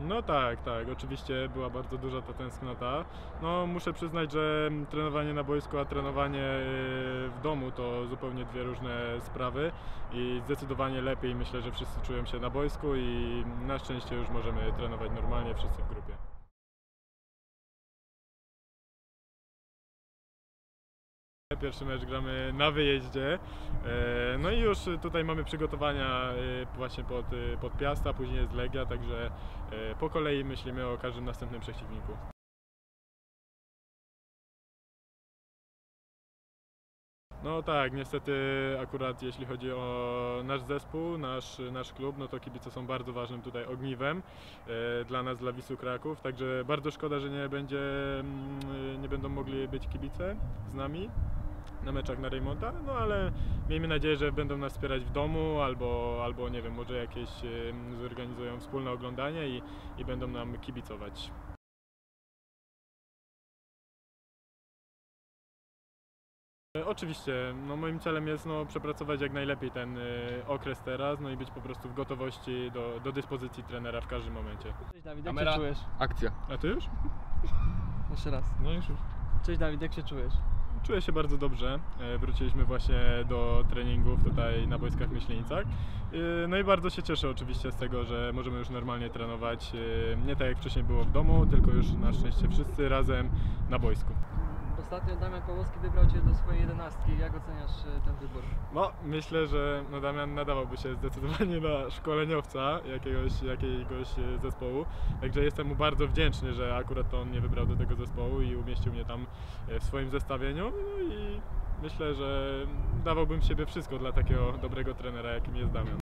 No tak, tak, oczywiście była bardzo duża ta tęsknota. No muszę przyznać, że trenowanie na boisku, a trenowanie y, w domu to zupełnie dwie różne sprawy i zdecydowanie lepiej myślę, że wszyscy czują się na boisku i na szczęście już możemy trenować normalnie wszyscy w grupie. Pierwszy mecz gramy na wyjeździe. E, No i już tutaj mamy przygotowania e, właśnie pod, e, pod Piasta, później jest Legia, także po kolei myślimy o każdym następnym przeciwniku. No tak, niestety akurat jeśli chodzi o nasz zespół, nasz, nasz klub, no to kibice są bardzo ważnym tutaj ogniwem dla nas, dla Wisły Kraków, także bardzo szkoda, że nie będzie, mm, nie będą mogli być kibice z nami na meczach na Reymonta, no ale miejmy nadzieję, że będą nas wspierać w domu albo, albo nie wiem, może jakieś zorganizują wspólne oglądanie i, i będą nam kibicować. Oczywiście, no moim celem jest no, przepracować jak najlepiej ten y, okres teraz, no i być po prostu w gotowości do, do dyspozycji trenera w każdym momencie. Cześć Dawid, jak Kamera. się czujesz? Akcja. A ty już? Jeszcze raz. No już. Cześć Dawid, jak się czujesz? Czuję się bardzo dobrze. E, Wróciliśmy właśnie do treningów tutaj na boiskach Myślenicach. E, No i bardzo się cieszę oczywiście z tego, że możemy już normalnie trenować. e, Nie tak jak wcześniej było w domu, tylko już na szczęście wszyscy razem na boisku. Ostatnio Damian Pawłowski wybrał Cię do swojej jedenastki. Jak oceniasz e, ten wybór? No, myślę, że no Damian nadawałby się zdecydowanie na szkoleniowca jakiegoś, jakiegoś e, zespołu. Także jestem mu bardzo wdzięczny, że akurat on mnie wybrał do tego zespołu i umieścił mnie tam e, w swoim zestawieniu. No i myślę, że dawałbym siebie wszystko dla takiego dobrego trenera, jakim jest Damian.